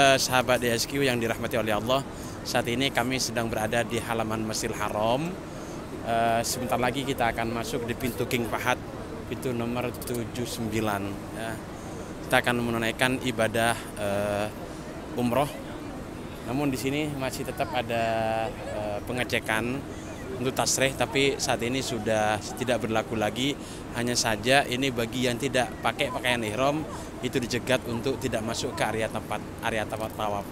eh, sahabat DSQ yang dirahmati oleh Allah, saat ini kami sedang berada di halaman Masjidil Haram. Eh, sebentar lagi kita akan masuk di pintu King Fahad, pintu nomor 79. Ya. Kita akan menunaikan ibadah eh, umroh. Namun di sini masih tetap ada eh, pengecekan untuk tasreh tapi saat ini sudah tidak berlaku lagi hanya saja ini bagi yang tidak pakai pakaian ihram itu dicegat untuk tidak masuk ke area tempat area tempat tawaf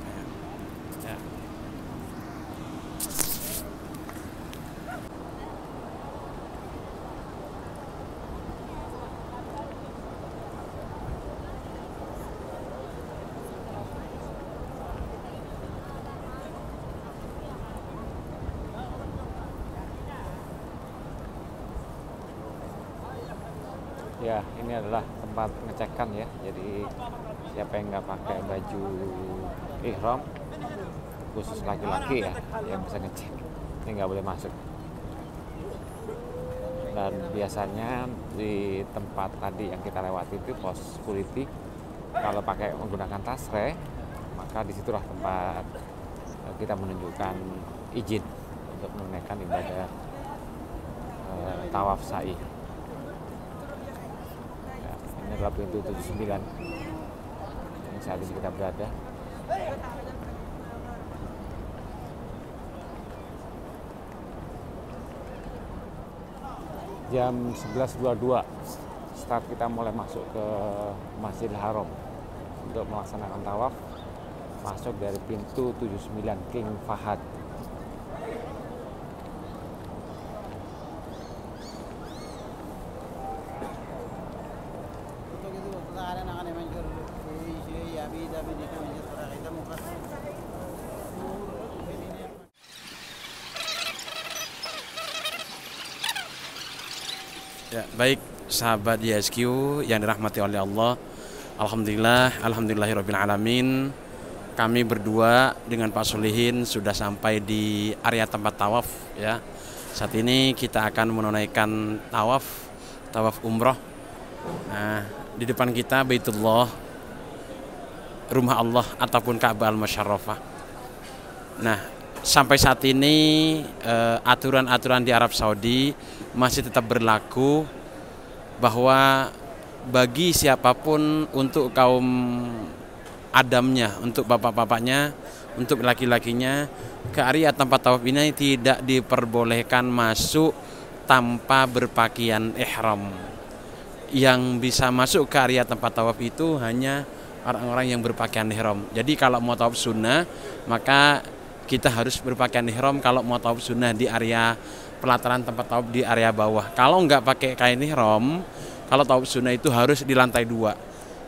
Ya, ini adalah tempat pengecekan ya. Jadi siapa yang nggak pakai baju ihram, khusus laki-laki ya, yang bisa ngecek, ini nggak boleh masuk. Dan biasanya di tempat tadi yang kita lewati itu pos security, kalau pakai menggunakan tasre, maka di situlah tempat kita menunjukkan izin untuk menunaikan ibadah eh, tawaf sa'i. Adalah pintu 79 yang saat ini kita berada. Jam 11.22 start kita mulai masuk ke Masjidil Haram untuk melaksanakan tawaf masuk dari pintu 79 King Fahad. Untuk itu pertahanan akan mencur si Abi Dhabi di kami surah kita muka. Ya, baik sahabat YSQ yang dirahmati oleh Allah. Alhamdulillah, alhamdulillahirabbil. Kami berdua dengan Pak Solihin sudah sampai di area tempat tawaf ya. Saat ini kita akan menunaikan tawaf, tawaf umroh. Nah, di depan kita Baitullah, rumah Allah ataupun Ka'bah al-Musyarrafah. Nah, sampai saat ini eh, aturan-aturan di Arab Saudi masih tetap berlaku bahwa bagi siapa pun untuk kaum adamnya, untuk bapak-bapaknya, untuk laki-lakinya ke area tempat tawaf ini tidak diperbolehkan masuk tanpa berpakaian ihram. Yang bisa masuk ke area tempat tawaf itu hanya orang-orang yang berpakaian ihram. Jadi kalau mau tawaf sunnah maka kita harus berpakaian ihram kalau mau tawaf sunnah di area pelataran tempat tawaf di area bawah. Kalau nggak pakai kain ihram, kalau tawaf sunnah itu harus di lantai dua,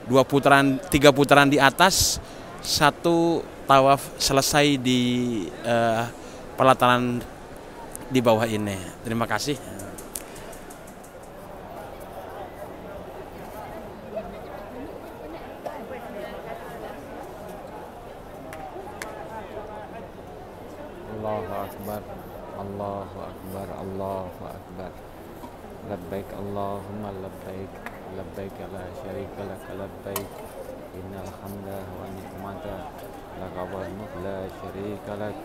dua putaran, tiga putaran di atas, satu tawaf selesai di eh, pelataran di bawah ini. Terima kasih. Allahu Akbar Allahu Akbar Allahu Akbar Labbaik Allahumma labbaik Labbaik la syarika laka labbaik Innal hamda wa ni'mata laka wal mulk la syarika lak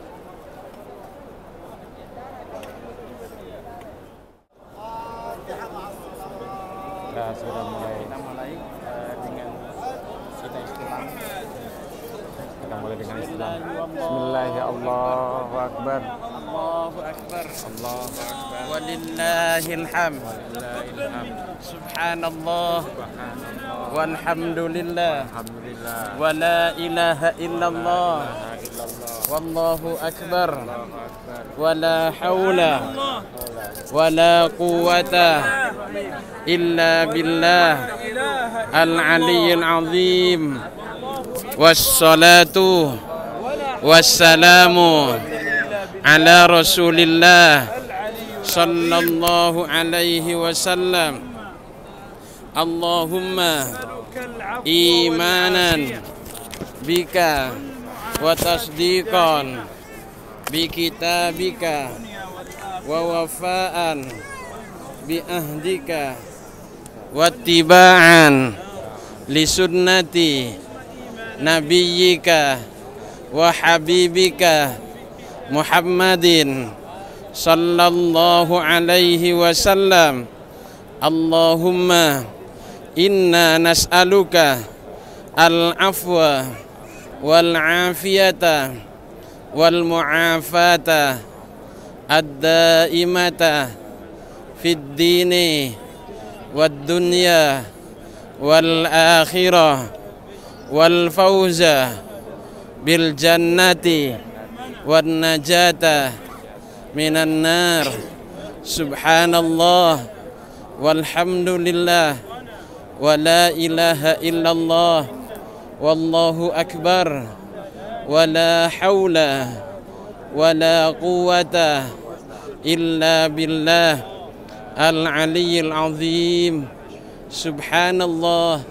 Kita sudah mulai Kita mulai eh, dengan kita istilah. kita mulai dengan Bismillahirrahmanirrahim Akbar Allahu Akbar. Allahu Akbar Walillahil hamd. Walillahilham Subhanallah. Subhanallah Walhamdulillah. Alhamdulillah Wa la ilaha illallah. La illallah Wallahu akbar. Allahu Akbar Wa la hawla wa la quwwata illa billah al-aliyyil azim. Wassalatu wassalamu ala rasulillah sallallahu alaihi wasallam. Allahumma imanan bika wa tasdiqan bi kitabika wa wafaan bi ahdika wa tibaan li sunnati نبيك وحبيبك محمد صلى الله عليه وسلم. اللهم إنا نسألك العفو والعافية والمعافاة الدائمة في الدين والدنيا والآخرة والفوز بالجنة والنجاة من النار. سبحان الله والحمد لله ولا إله إلا الله والله أكبر ولا حول ولا قوة إلا بالله العلي العظيم. سبحان الله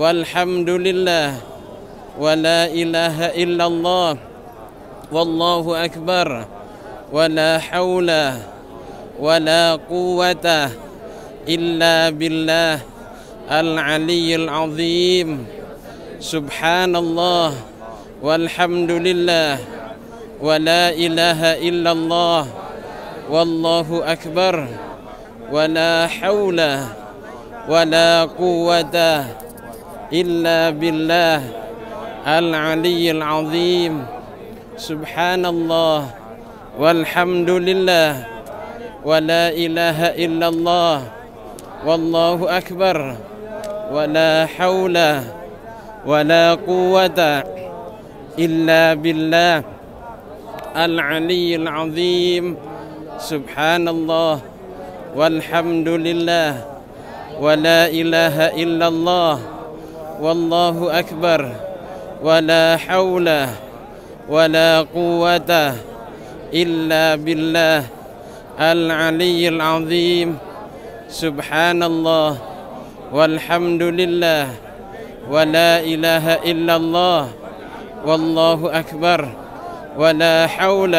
والحمد لله ولا إله إلا الله والله أكبر. ولا حول ولا قوة إلا بالله العلي العظيم. سبحان الله والحمد لله ولا إله إلا الله. والله أكبر. ولا حول ولا قوة إلا بالله العلي العظيم. سبحان الله والحمد لله ولا إله إلا الله والله أكبر ولا حول ولا قوة إلا بالله العلي العظيم سبحان الله والحمد لله ولا إله إلا الله والله أكبر ولا حول ولا قوة إلا بالله العلي العظيم. سبحان الله والحمد لله ولا إله إلا الله والله أكبر ولا حول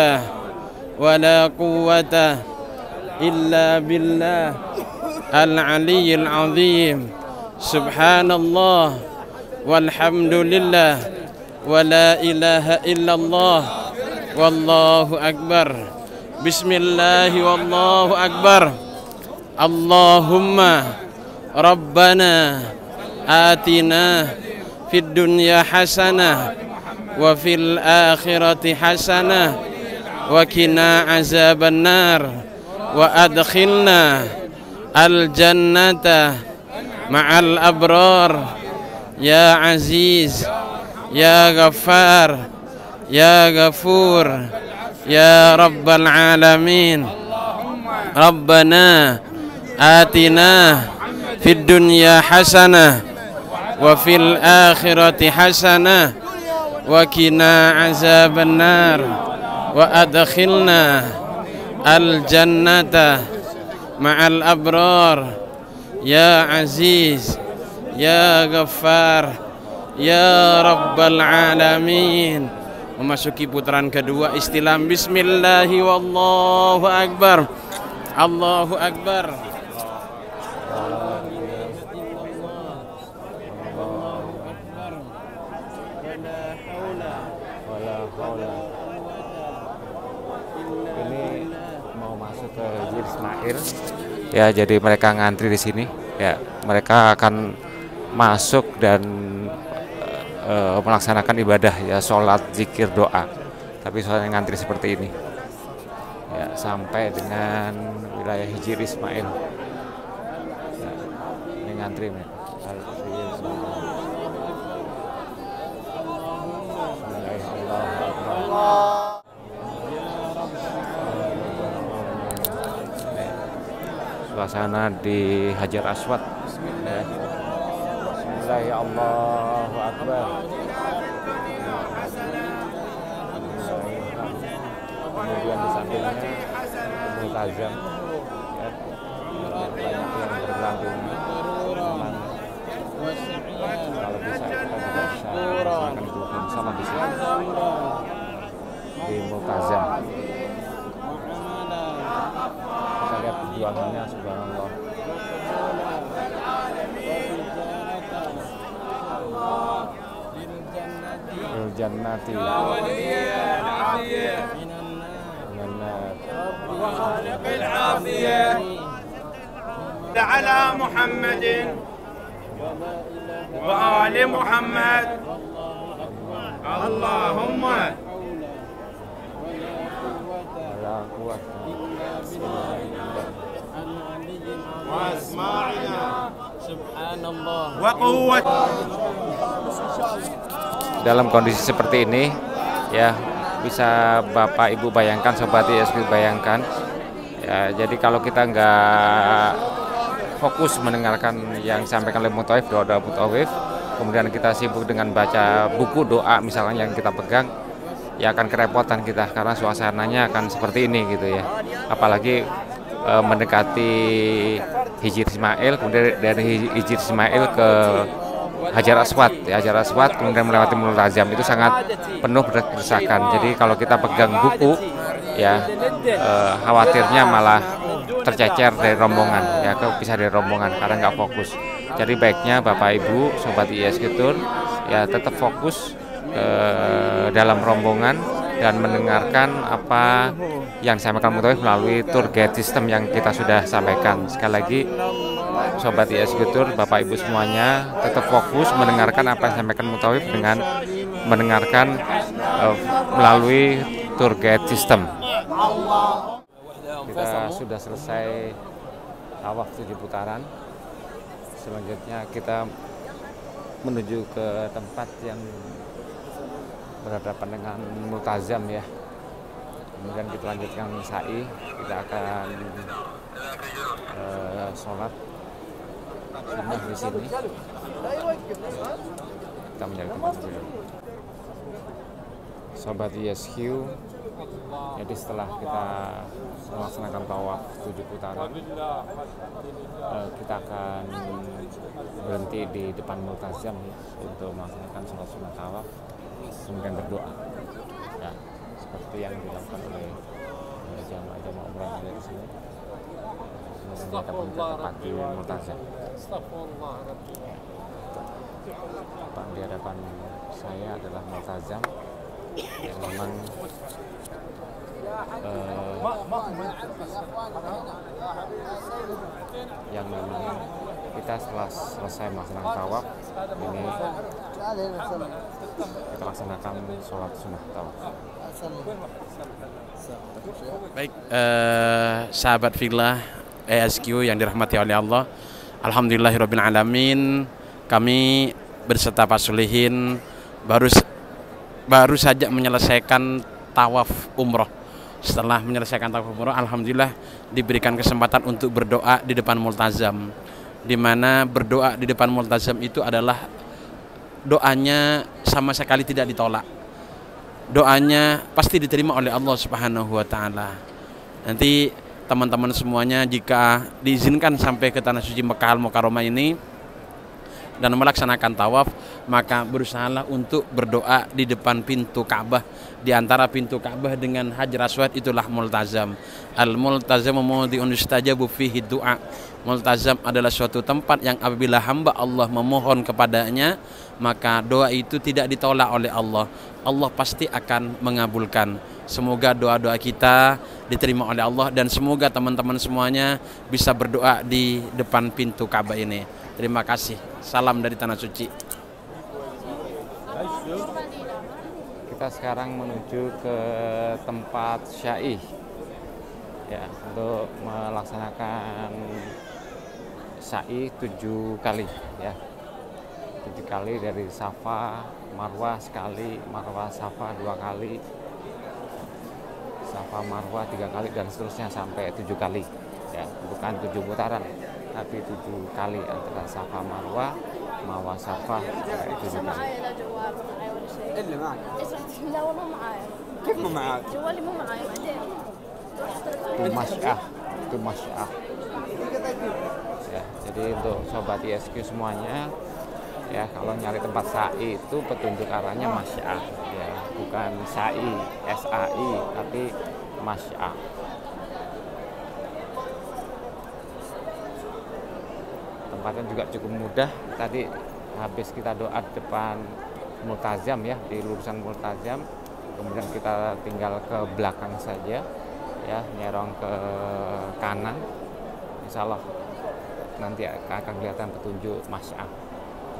ولا قوة إلا بالله العلي العظيم. سبحان الله والحمد لله ولا إله إلا الله. والله أكبر. بسم الله والله أكبر. اللهم ربنا آتنا في الدنيا حسنة وفي الآخرة حسنة وقنا عذاب النار. وأدخلنا الجنة مع الأبرار. يا عزيز يا غفار يا غفور يا رب العالمين. ربنا آتنا في الدنيا حسنة وفي الآخرة حسنة وقنا عذاب النار وأدخلنا الجنة مع الأبرار. يا عزيز يا غفار Ya Rabbal Alamin Memasuki putaran kedua istilah Bismillahi Wallahu Akbar Allahu Akbar Ismail. Ya, jadi mereka ngantri di sini. Ya, mereka akan masuk dan eh, melaksanakan ibadah ya sholat, zikir, doa. Tapi soalnya ngantri seperti ini. Ya, sampai dengan wilayah Hijir Ismail. Ya, ini ngantri. Bismillahirrahmanirrahim. suasana di Hajar Aswad. Bismillah ya Allahu Akbar. Kemudian di sampingnya Multazam. Ya. Banyak yang. Memang kalau bisa kita juga bisa melaksanakan itu sama di sini di Multazam. Kita lihat perjuangannya subhanallah. الجنة يا ولي العافية. من النار. وخالق العافية. على محمد. وآل محمد. اللهم. لا قوة. وأسماعنا. سبحان الله. وقوة. Dalam kondisi seperti ini ya bisa Bapak Ibu bayangkan Sobat ISQ bayangkan. Ya jadi kalau kita nggak fokus mendengarkan yang disampaikan oleh Mutawif doa-doa Mutawif kemudian kita sibuk dengan baca buku doa misalnya yang kita pegang ya akan kerepotan kita karena suasananya akan seperti ini gitu ya. Apalagi eh, mendekati Hijir Ismail kemudian dari Hijir Ismail ke Hajar Aswad ya Hajar Aswad kemudian melewati Multazam itu sangat penuh berdesakan. Jadi kalau kita pegang buku ya eh, khawatirnya malah tercecer dari rombongan ya kepisah dari rombongan karena nggak fokus. Jadi baiknya Bapak Ibu Sobat ISG Tour ya tetap fokus ke dalam rombongan dan mendengarkan apa yang disampaikan Mutawif melalui tour guide system yang kita sudah sampaikan. Sekali lagi Sobat Tour, Bapak Ibu semuanya tetap fokus mendengarkan apa yang disampaikan Mutawif dengan mendengarkan eh, melalui tour guide system. Kita sudah selesai tawaf tujuh putaran. Selanjutnya kita menuju ke tempat yang berhadapan dengan Multazam ya. Kemudian kita lanjutkan sa'i, kita akan eh, sholat sunnah di sini. Kita tempat dulu. Sobat ISQ, jadi setelah kita melaksanakan tawaf tujuh putaran, eh, kita akan berhenti di depan multazam ya, untuk melaksanakan sholat sunnah tawaf, kemudian berdoa. Ya, seperti yang dilakukan oleh eh, jamaah-jamaah umrah di sini. Kita multazam. Tepat di hadapan saya adalah multazam yang memang eh, yang memang kita setelah selesai melaksanakan tawaf ini kita laksanakan sholat sunnah tawaf Baik, eh, sahabat Villa ESQ yang dirahmati oleh Allah. Alhamdulillahirabbil alamin. Kami berserta Pak Sulihin baru baru saja menyelesaikan tawaf umroh. Setelah menyelesaikan tawaf umroh, alhamdulillah diberikan kesempatan untuk berdoa di depan multazam. Di mana berdoa di depan multazam itu adalah doanya sama sekali tidak ditolak doanya pasti diterima oleh Allah Subhanahu wa taala. Nanti teman-teman semuanya jika diizinkan sampai ke tanah suci Mekah Al Mukarramah ini dan melaksanakan tawaf, maka berusahalah untuk berdoa di depan pintu Ka'bah. Di antara pintu Ka'bah dengan Hajar Aswad itulah multazam. Al multazam mawdi'un yustajabu fihi du'a. Multazam adalah suatu tempat yang apabila hamba Allah memohon kepadanya, maka doa itu tidak ditolak oleh Allah. Allah pasti akan mengabulkan. Semoga doa-doa kita diterima oleh Allah dan semoga teman-teman semuanya bisa berdoa di depan pintu Ka'bah ini. Terima kasih. Salam dari tanah suci. kita sekarang menuju ke tempat syai ya untuk melaksanakan syai tujuh kali ya tujuh kali dari Safa Marwah sekali Marwah Safa dua kali Safa Marwah tiga kali dan seterusnya sampai tujuh kali ya bukan tujuh putaran tapi tujuh kali antara Safa Marwah Marwah Safa sampai tujuh kali معايا لا جوال ولا معايا ولا شيء اللي معك لا والله مو معايا كيف مو معك؟ جوالي مو معايا بعدين itu masyah itu masyah ya jadi untuk sobat ISQ semuanya ya kalau nyari tempat sa'i itu petunjuk arahnya masyah ya bukan sa'i SAI tapi masyah Tempatnya juga cukup mudah tadi habis kita doa depan multazam ya di lurusan multazam kemudian kita tinggal ke belakang saja ya nyerong ke kanan insya Allah nanti akan kelihatan petunjuk masyaf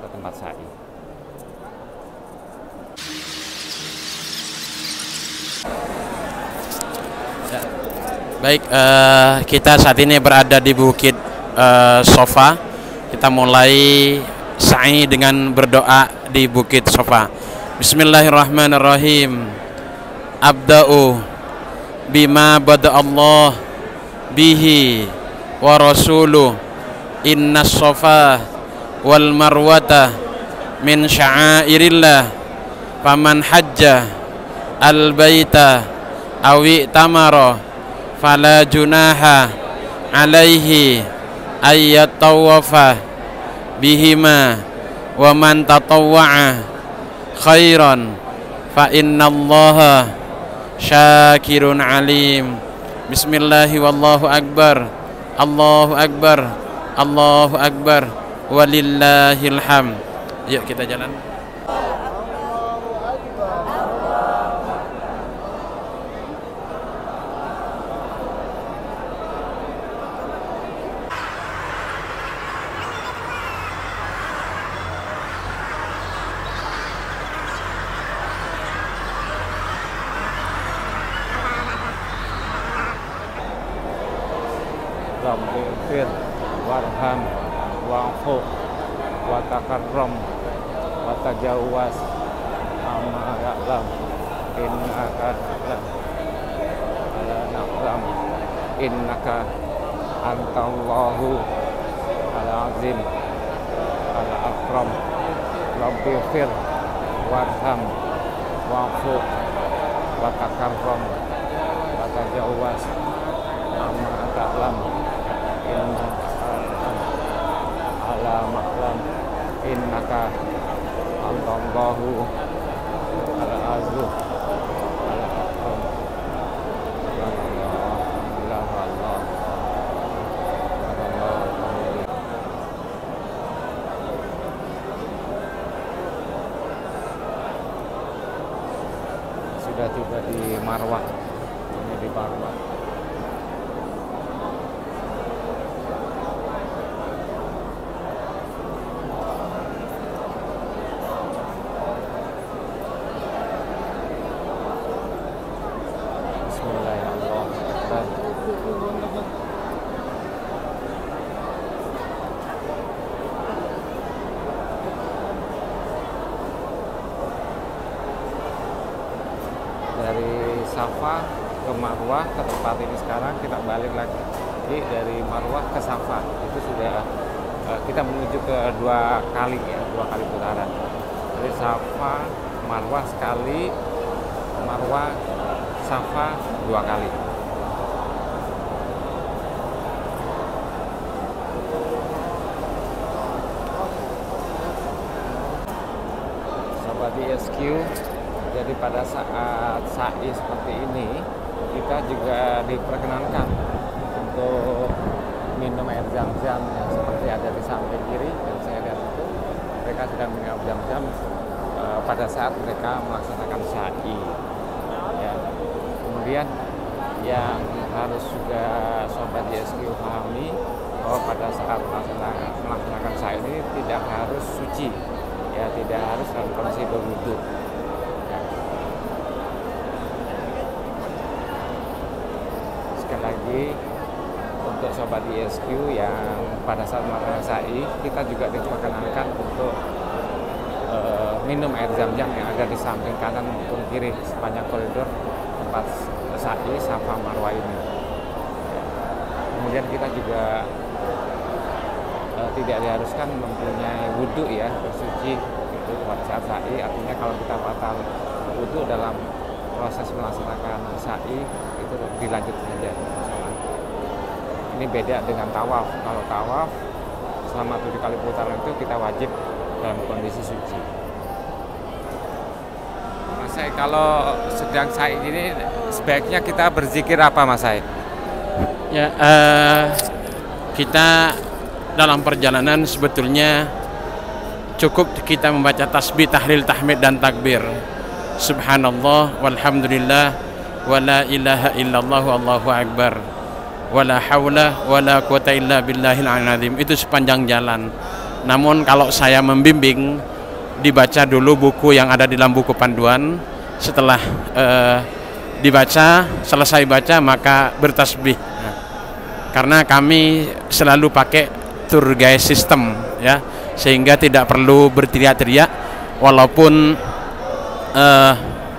ke tempat sa'i Ya. Baik, eh, kita saat ini berada di Bukit eh, Sofa. Kita mulai sa'i dengan berdoa di Bukit Sofa. Bismillahirrahmanirrahim. Abda'u bima Allah bihi wa rasuluh inna sofa wal marwata min sya'airillah faman hajja al baita awi tamara fala junaha alaihi ayyat tawafa bihima wa man tatawwa'a khairan fa innallaha syakirun alim. Bismillahi wallahu akbar. Allahu akbar. Allahu akbar. Walillahil hamd. Yuk kita jalan Rabbi fir warham wa'fu wa takarram wa tajawaz amma ya'lam innaka la la na'lam innaka antallahu al-azim al-akram. Rabbi fir warham wa'fu wa takarram wa tajawaz amma ta'lam ma'lam innaka antallahu. Alhamdulillah. sudah tiba di Marwah ini di Marwah Bismillahirrahmanirrahim dari Safa ke Marwah ke tempat ini sekarang kita balik lagi Jadi dari Marwah ke Safa. Itu sudah eh, kita menuju ke dua kali ya dua kali putaran dari Safa Marwah sekali Marwah Safa dua kali. Sobat ISQ jadi pada saat sa'i seperti ini kita juga diperkenankan untuk minum air zam-zam yang seperti ada di samping kiri yang saya lihat itu mereka sedang minum air zam-zam eh, pada saat mereka melaksanakan sa'i ya. kemudian yang harus juga sobat YSQ pahami bahwa pada saat melaksanakan, melaksanakan sa'i ini tidak harus suci ya tidak harus dalam kondisi berwudu ya. Lagi untuk sobat ISQ yang pada saat melakukan sa'i kita juga diperkenankan untuk eh, minum air zam-zam yang ada di samping kanan maupun kiri sepanjang koridor tempat sa'i Safa Marwah ini. Kemudian kita juga eh, tidak diharuskan mempunyai wudhu ya bersuci itu pada saat sa'i artinya kalau kita batal wudhu dalam proses melaksanakan sa'i itu dilanjut saja. Ini beda dengan tawaf kalau tawaf selama tujuh kali putaran itu kita wajib dalam kondisi suci Mas kalau sedang sa'i ini sebaiknya kita berzikir apa Mas? Ya, eh, kita dalam perjalanan sebetulnya cukup kita membaca tasbih, tahlil, tahmid dan takbir. Subhanallah walhamdulillah wala ilaha illallah wallahu akbar. Wala haula wala quwata illa billahil azim. Itu sepanjang jalan. Namun kalau saya membimbing dibaca dulu buku yang ada di dalam buku panduan. Setelah eh, dibaca, selesai baca maka bertasbih. Karena kami selalu pakai tour guide system ya sehingga tidak perlu berteriak-teriak walaupun eh,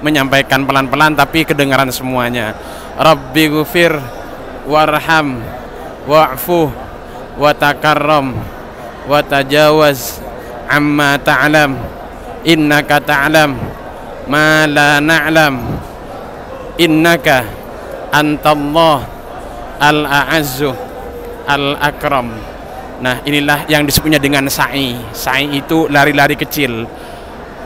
menyampaikan pelan-pelan tapi kedengaran semuanya Rabbi gufir warham wa'fu wa takarram wa tajawaz amma ta'lam innaka ta'lam ma la na'lam innaka antallah al-a'azzu al-akram. Nah inilah yang disebutnya dengan sa'i. Sa'i itu lari-lari kecil.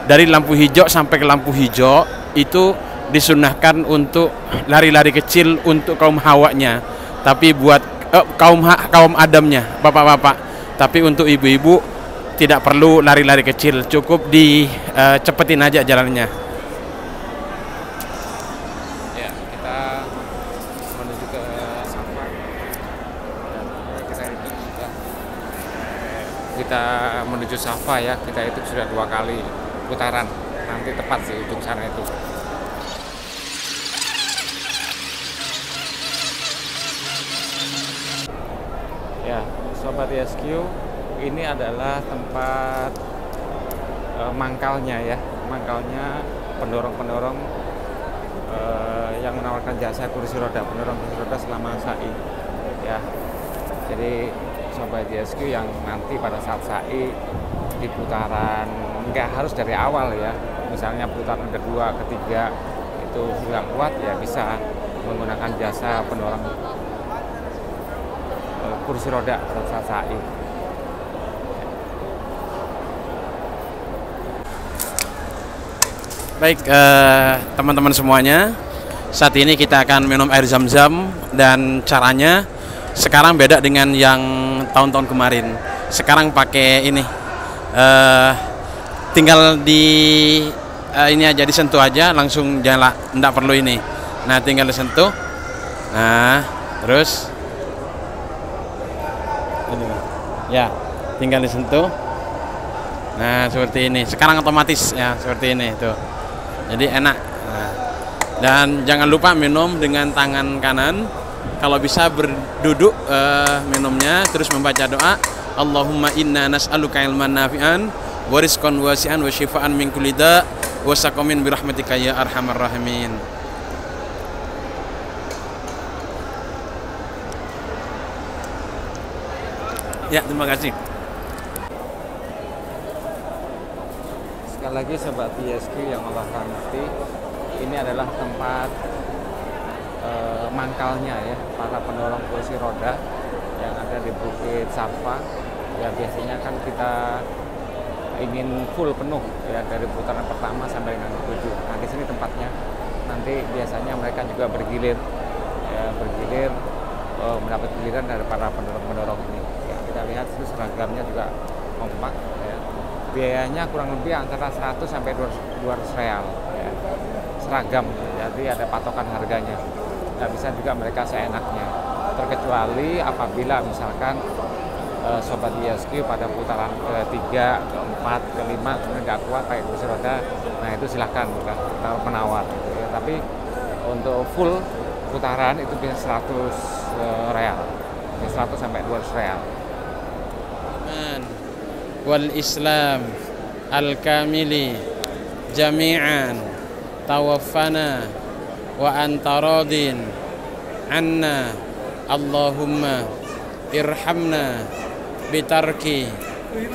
Dari lampu hijau sampai ke lampu hijau itu disunahkan untuk lari-lari kecil untuk kaum hawanya. Tapi buat eh, kaum ha- kaum adamnya bapak-bapak. Tapi untuk ibu-ibu tidak perlu lari-lari kecil. Cukup dicepetin aja jalannya. Ya, kita menuju ke kita menuju Safa ya. Kita itu sudah dua kali putaran. Nanti tepat sih ujung sana itu ya sobat ISQ ini adalah tempat eh, mangkalnya ya. Mangkalnya pendorong-pendorong eh, yang menawarkan jasa kursi roda pendorong kursi roda selama sa'i ya jadi sobat JSQ yang nanti pada saat sa'i di putaran nggak harus dari awal ya. Misalnya putaran kedua ketiga itu nggak kuat ya bisa menggunakan jasa pendorong kursi roda saat sa'i Baik eh, teman-teman semuanya, saat ini kita akan minum air zam-zam dan caranya sekarang beda dengan yang tahun-tahun kemarin. Sekarang pakai ini, eh, tinggal di eh, ini aja disentuh aja langsung nyala, nggak perlu ini. Nah tinggal disentuh, nah terus, ini, ya tinggal disentuh. Nah seperti ini. Sekarang otomatis ya seperti ini tuh. Jadi enak. Nah, dan jangan lupa minum dengan tangan kanan. Kalau bisa berduduk eh, minumnya, terus membaca doa. Allahumma inna nas'aluka ilman nafi'an wa rizqan wasi'an wa shifaan min kulli da' wa saqamin bi rahmatika ya arhamar rahimin. Ya, terima kasih. Sekali lagi sobat ISQ yang Allah rahmati, ini adalah tempat eh, mangkalnya ya para pendorong kursi roda yang ada di Bukit Safa. Ya biasanya kan kita ingin full penuh ya dari putaran pertama sampai dengan ketujuh. Nah di sini tempatnya. Nanti biasanya mereka juga bergilir, ya bergilir eh, mendapat giliran dari para pendorong-pendorong ini lihat itu seragamnya juga kompak ya. biayanya kurang lebih antara 100 sampai 200, 200 real ya. seragam jadi ada patokan harganya nggak bisa juga mereka seenaknya terkecuali apabila misalkan eh, sobat ISQ pada putaran ketiga keempat kelima kemudian nggak kuat pakai kursi roda nah itu silahkan penawar gitu, ya. tapi untuk full putaran itu bisa 100 uh, real, 100 sampai 200 real wal Islam al-kamili jami'an tawaffana wa anta anna Allahumma irhamna bitarki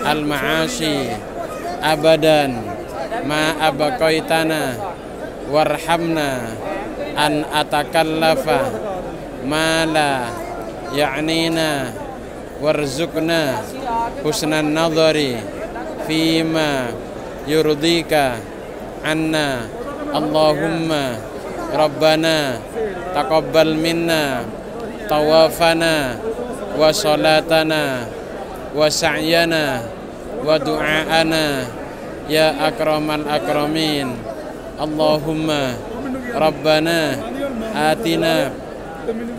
al-ma'asi abadan ma abaqaitana warhamna an atakallafa ma la ya'nina warzukna husnan nadhari fima yurdika anna Allahumma Rabbana taqabbal minna tawafana wa salatana wa sa'yana wa du'aana ya akramal akramin Allahumma Rabbana atina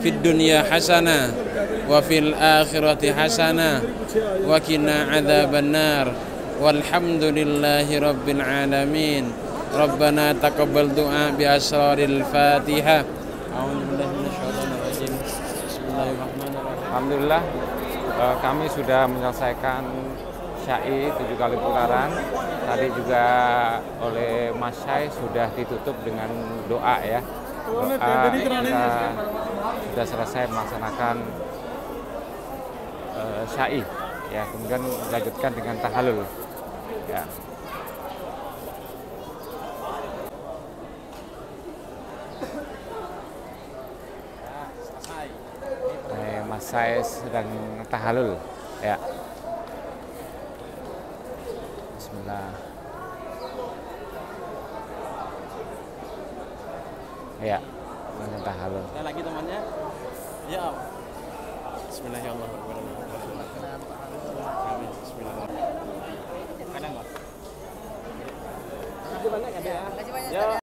fid dunya hasanah وفي الآخرة حسنة وقنا عذاب النار والحمد لله رب العالمين ربنا تقبل دعاء بأسرار الفاتحة أعوذ بالله من الشيطان الرجيم بسم الله الرحمن الرحيم Alhamdulillah eh, kami sudah menyelesaikan syai tujuh kali putaran. Tadi juga oleh Mas Syai sudah ditutup dengan doa ya. Doa kita sudah selesai melaksanakan eh, syai ya kemudian dilanjutkan dengan tahalul ya Eh, Mas saya sedang tahalul ya. Bismillah. Ya, tahalul. Lagi temannya? Ya. Bismillahirrahmanirrahim. Bismillahirrahmanirrahim. Kadang, Pak.